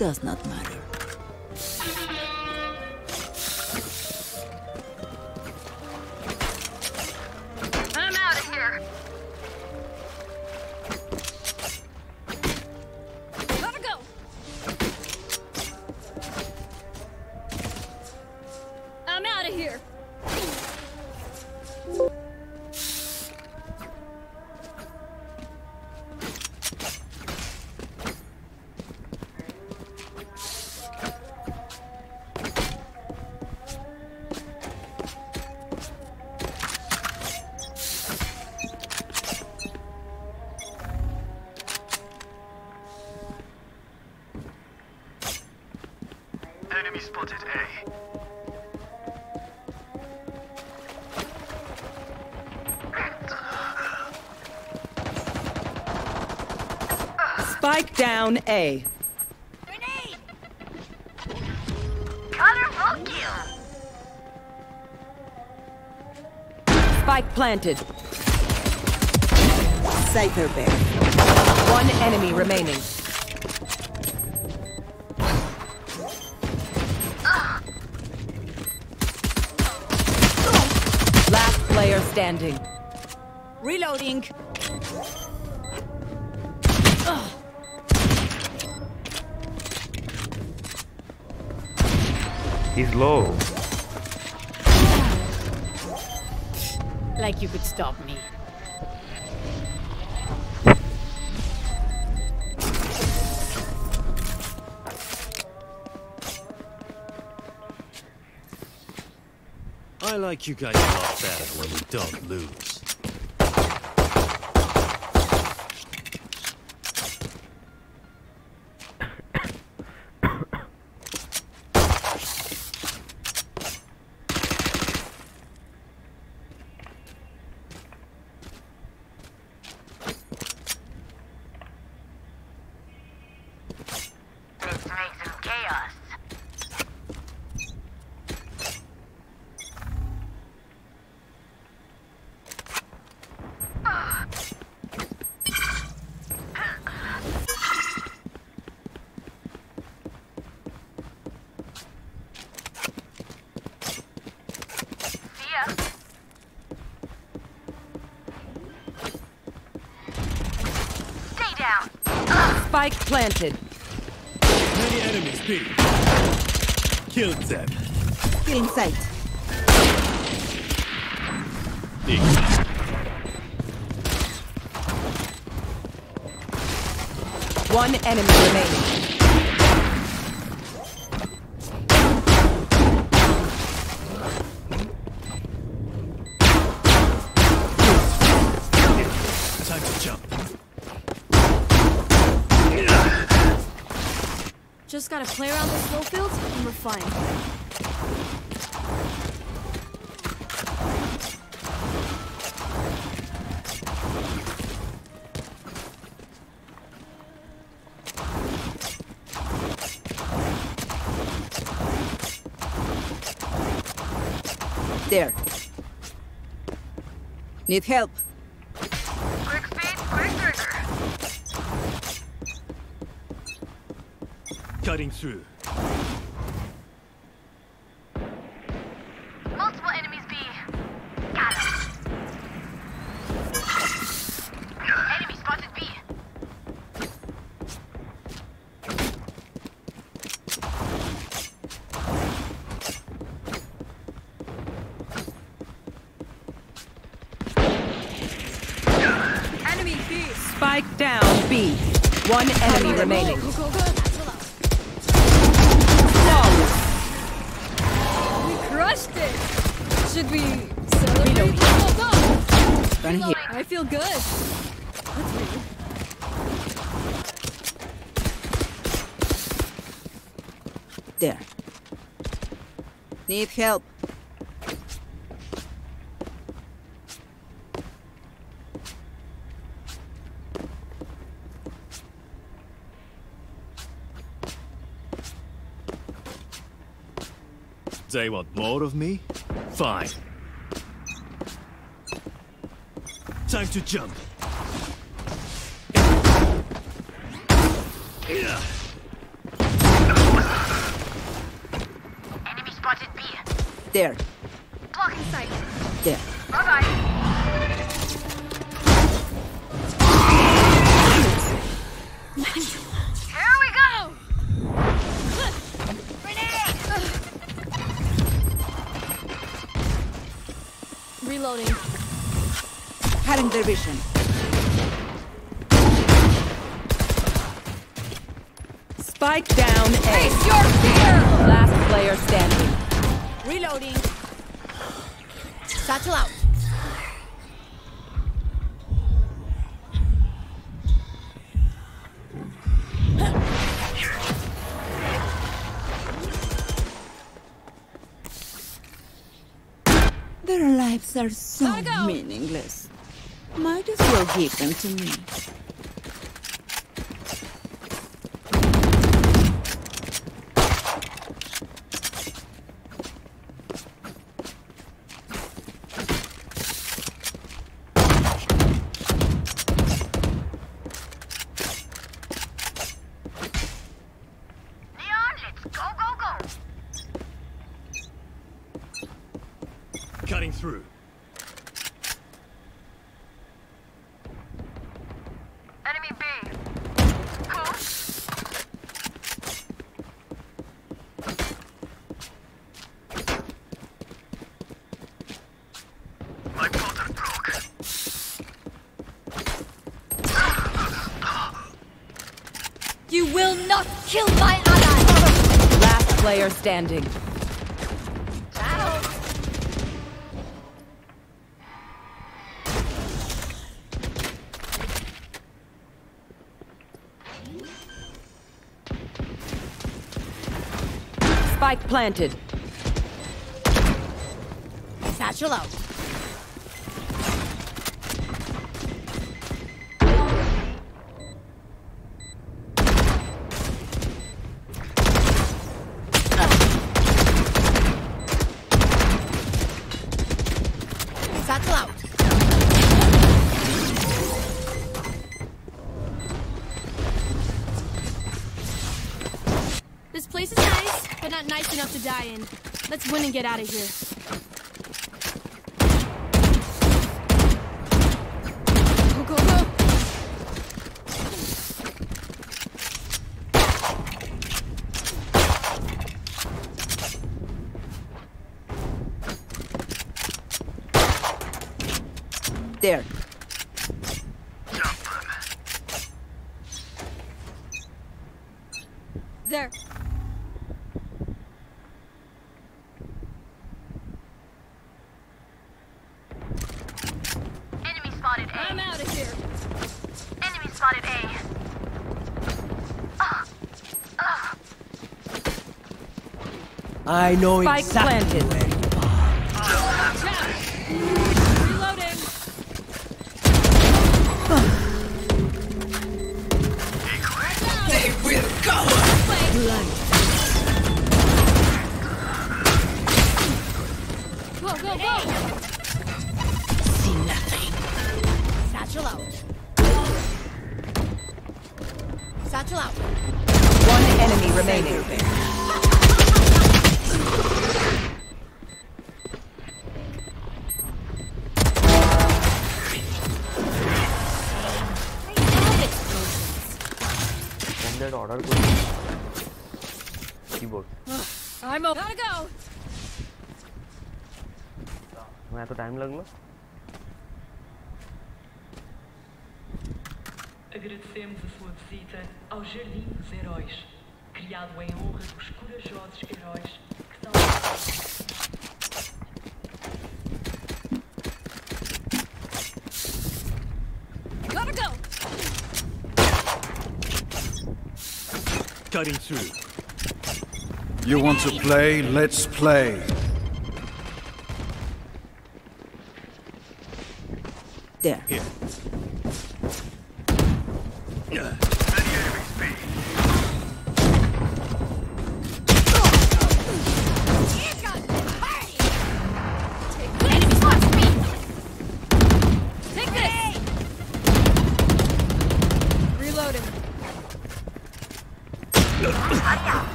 does not matter. Down A. Grenade. Colorful kill. Spike planted. Cypher bear. One enemy remaining. Last player standing. Reloading. He's low. Like you could stop me. I like you guys a lot better when we don't lose. Let's make planted. Many enemies, B. Killed them. Get in sight. D. One enemy remaining. Gotta play around the slow fields and we're fine. There. Need help. Cutting There. Need help. They want more of me? Fine. Time to jump. Enemy spotted B. There. Blocking sight. There. Reloading. Cutting their vision. Spike down A. Face your fear! Last player standing. Reloading. Satchel out. Their lives are so meaningless. Might as well give them to me. Neon, let's go, go, go. Cutting through. Enemy B. Cool. My portal broke. You will not kill my ally! Last player standing. Spike planted. Satchel out. Let's win and get out of here. There. Jump them. There. Enemy spotted A. I'm out of here. Enemy spotted A. I know Spike exactly planted. where order করি keyboard I'm o- Gotta go! আমার এত time লাগলো Agradecemos a sua visita ao Jardim dos Heróis, criado em honra dos corajosos heróis que salvaram. Cutting through. You want to play? Let's play. There. Here.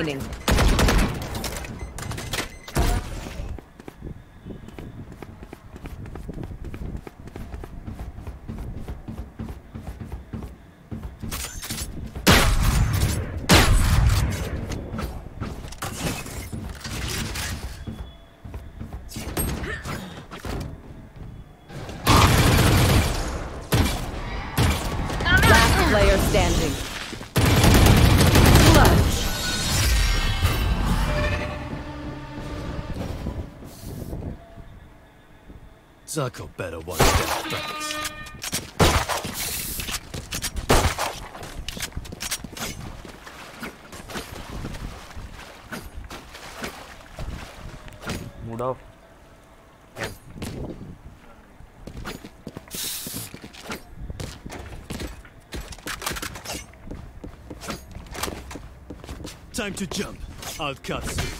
Remaining. Zucko better watch that facts. Moved off. Time to jump. I'll cut soon.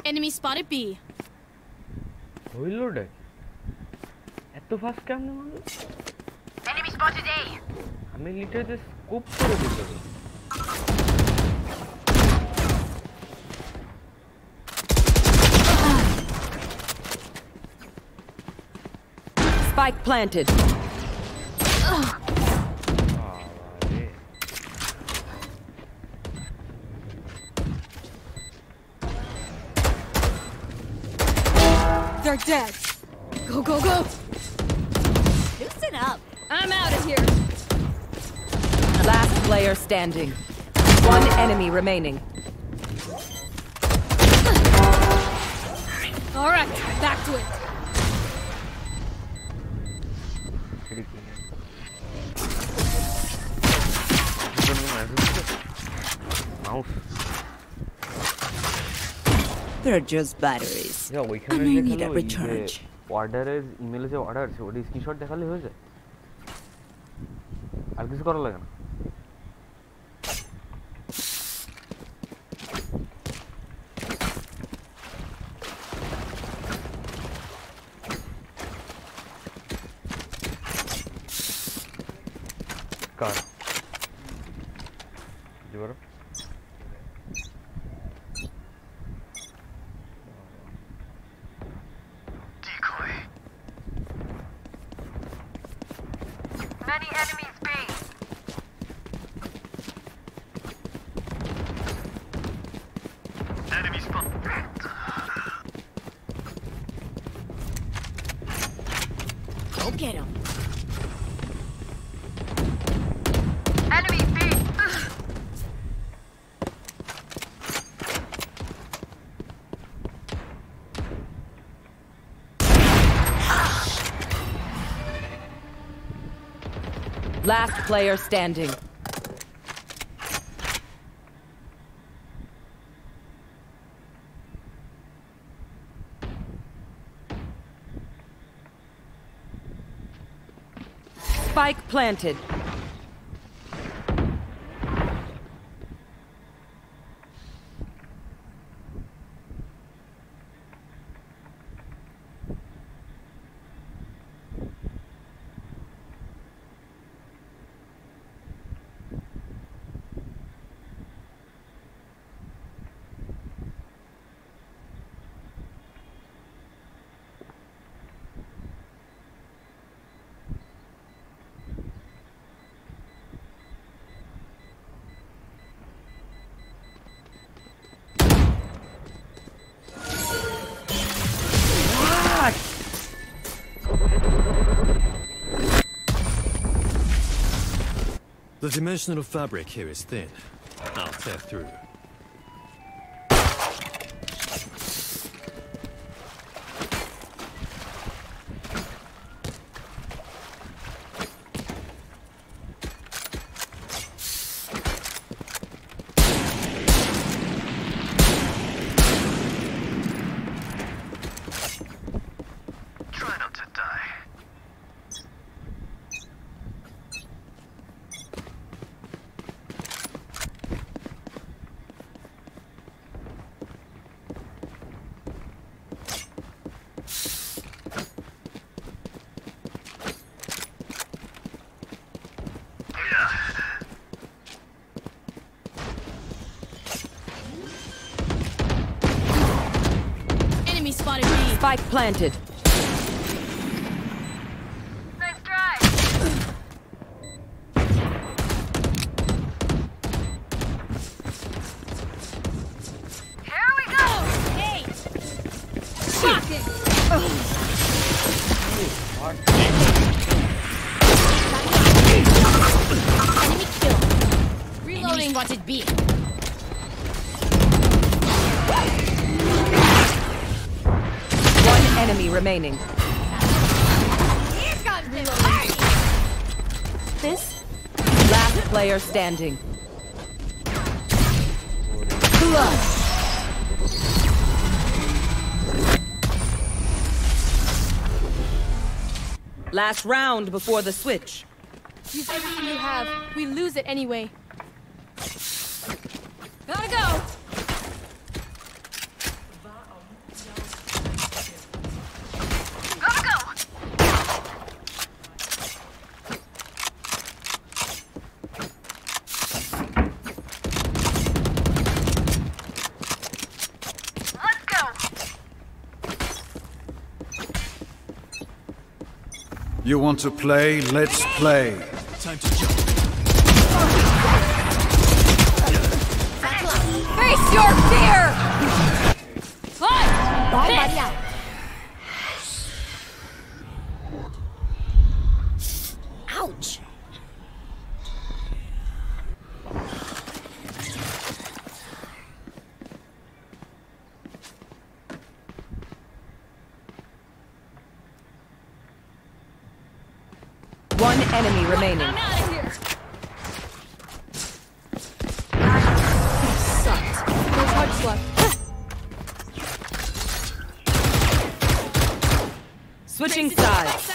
Enemy spotted B. হইল রে এত fast কেমনে মারলো Enemy spotted A. আমি লিটারে scope করে দিতে Spike planted. Dead. Go, go, go. Loosen up. I'm out of here. Last player standing. One enemy remaining. All right, back to it. They're just batteries. ওইখানে I may need a ওই যে recharge. ইমেলে যে order আছে ওটা screenshot দেখালে হয়ে যায় আর কিছু করা লাগে না Last player standing. Spike planted. The dimensional fabric here is thin. I'll tear through. Remaining. This? Last player standing. Last round before the switch. Use everything you have. We lose it anyway. Gotta go! Gotta go. Let's go. You want to play? Let's play. Time to jump. Face your fear! Hi! Ouch! One enemy remaining. I'm out of here! Sucked. No charges left. Switching sides.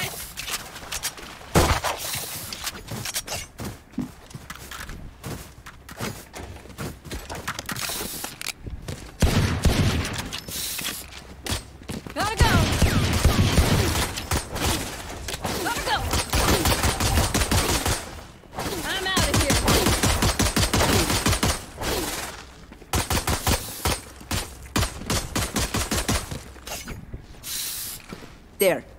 Gotta go! Gotta go! I'm out of here! There.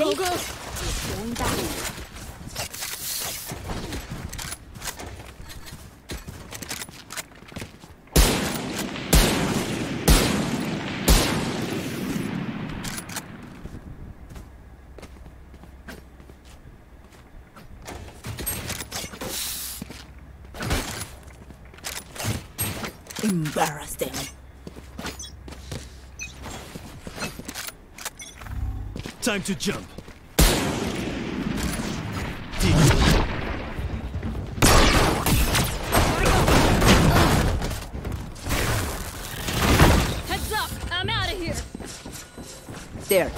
Stay go, safe. Go, go. We're going Time to jump. Heads up! I'm out of here! There.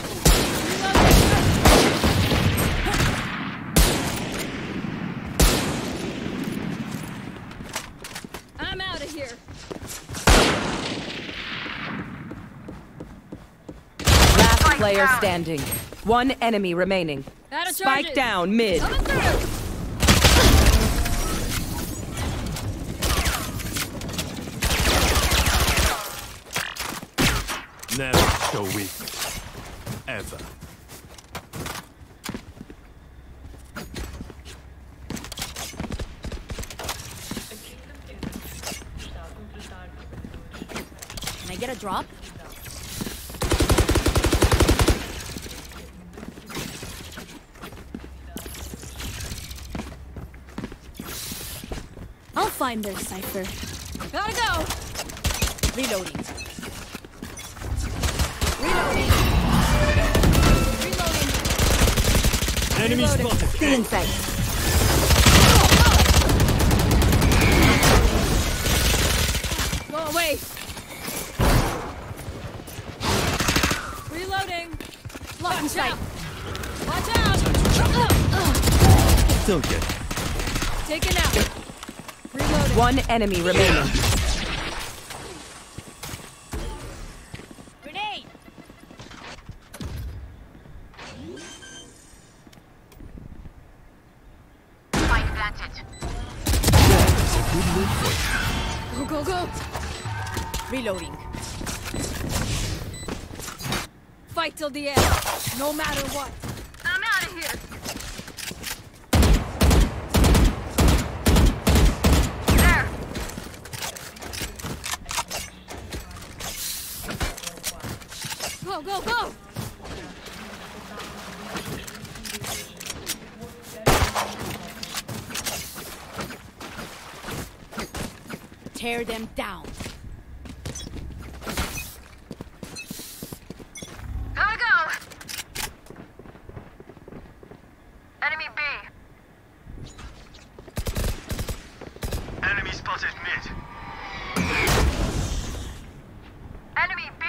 Reloading. Player standing. One enemy remaining. Spike down mid. Never show weakness. Ever. A Kingdom Enemy está a contratar trabalhadores. Can I get a drop? I'll find their cipher. Gotta go! Reloading. Reloading. Reloading. Enemy spotted. Still in sight. Go away. Reloading. Lock in sight. Watch out. Still good. Taken out. Reloading. One enemy remaining. Grenade. Spike planted. Go, go, go. Reloading. Fight till the end, no matter what. I'm out of here. There. Go, go. Tear them down. Gotta go. Enemy B. Enemy spotted mid. Enemy B.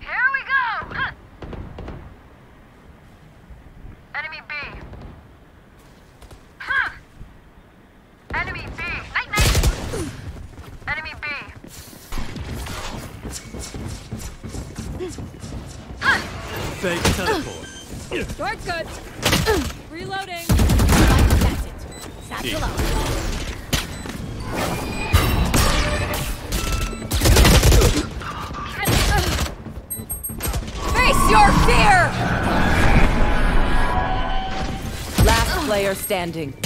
Here we go. Huh. Enemy B. Huh. Enemy B. Night night. Enemy B. Fake teleport. Shortcut. Reloading. That's it. Satchel out. Face your fear! Last player standing.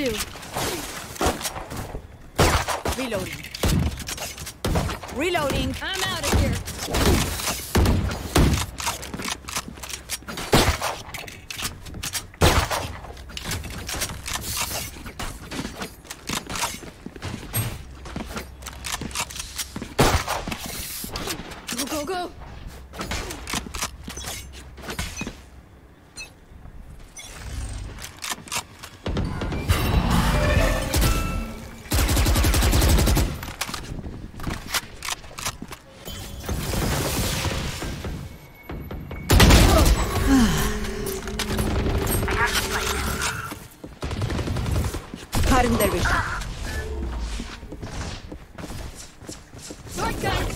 zero. Harun Dervish. Shortcut.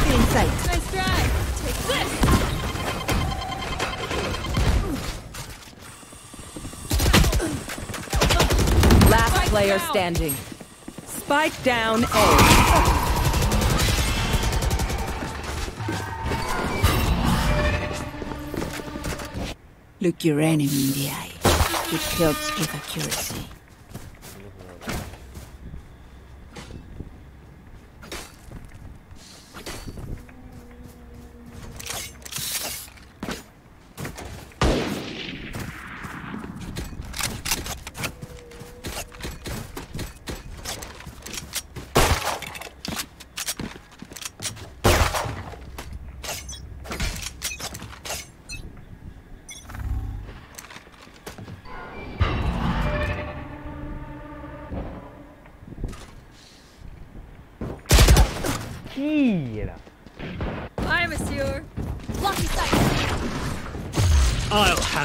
Still in sight. Nice try. Take this. Last Spike player down. standing. Spike down A. Look your enemy in the eye. It helps with accuracy.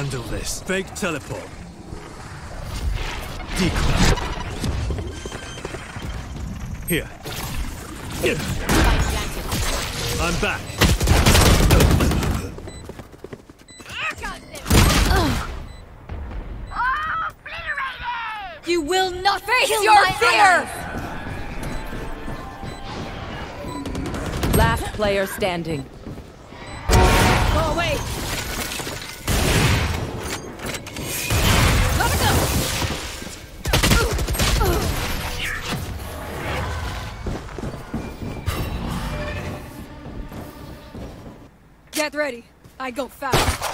handle this. Fake teleport. Decline. Here. I'm back. You will not face Kill your fear! Last player standing. I go fast.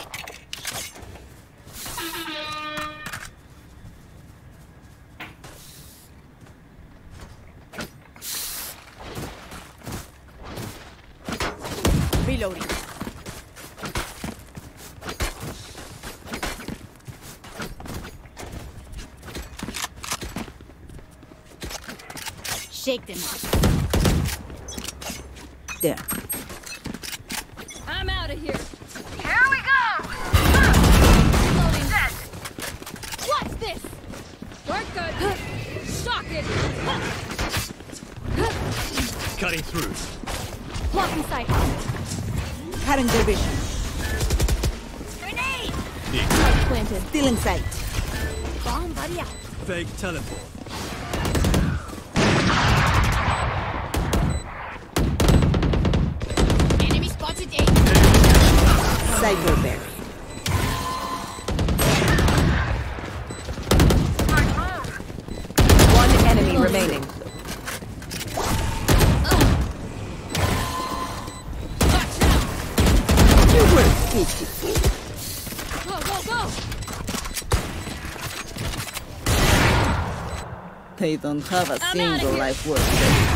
teleport. Enemy spotted A. Psycho Berry. They don't have a single life worth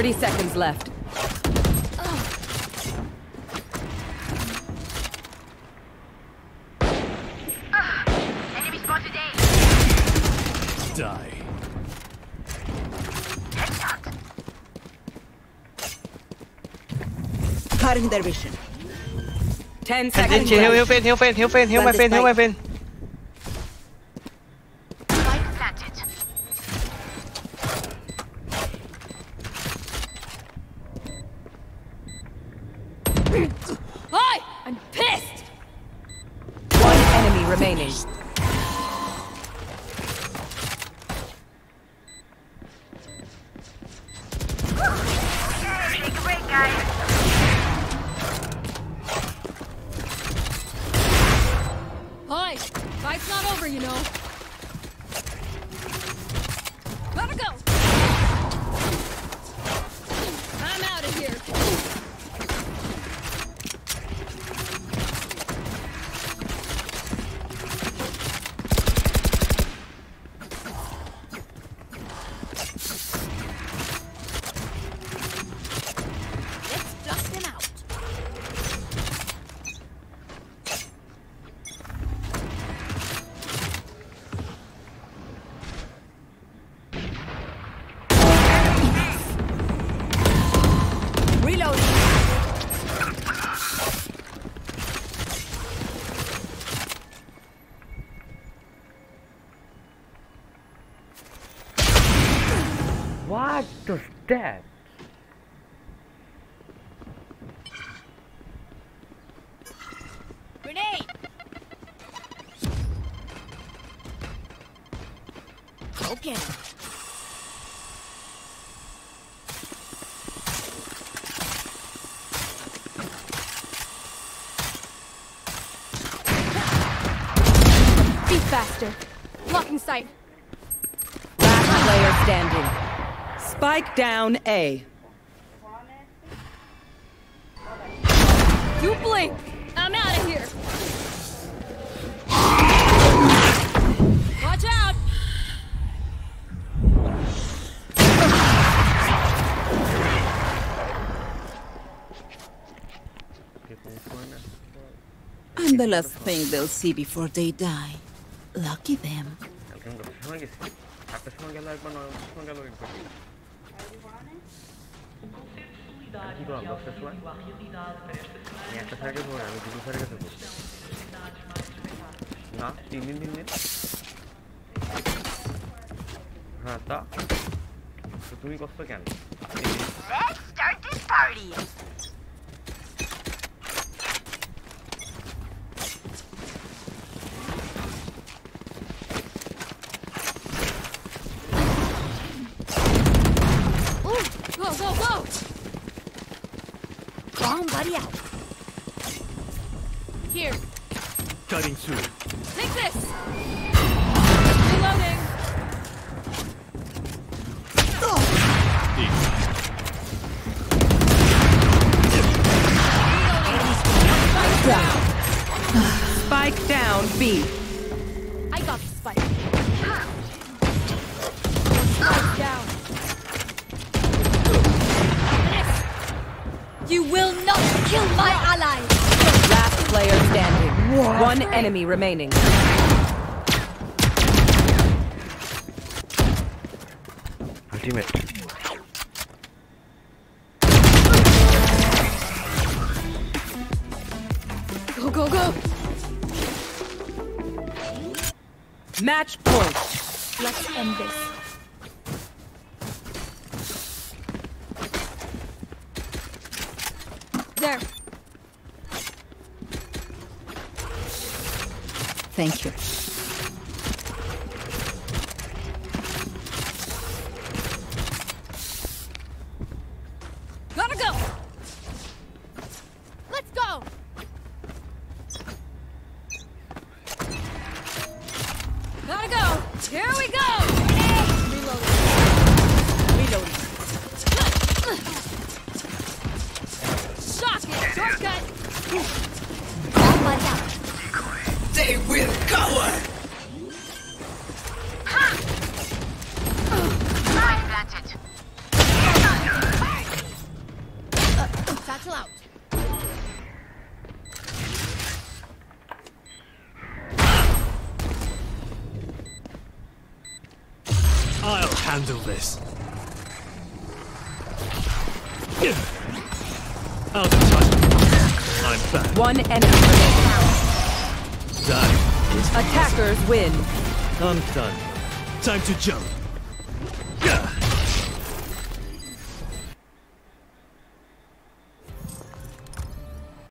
30 seconds left. Die. Their vision. Ten seconds. Heal, heal, pain, heal, pain, heal, pain, heal my pain, heal my. That? Down A. You blink. I'm out of here. Watch out. I'm the last thing they'll see before they die. Lucky them. Aqui do gosta sua? Minha sarga do ano, digo sarga do ano. हाँ तीन दिन दिन में हाँ ता तो तुम्ही कौन सा क्या Let's start this party. Bomb buddy out. Here, Cutting through. take this. Reloading. Spike down B. will not kill my allies! Last player standing. What? One enemy remaining. Oh, damn it. Go, go, go! Match point! Let's end this. Time to jump.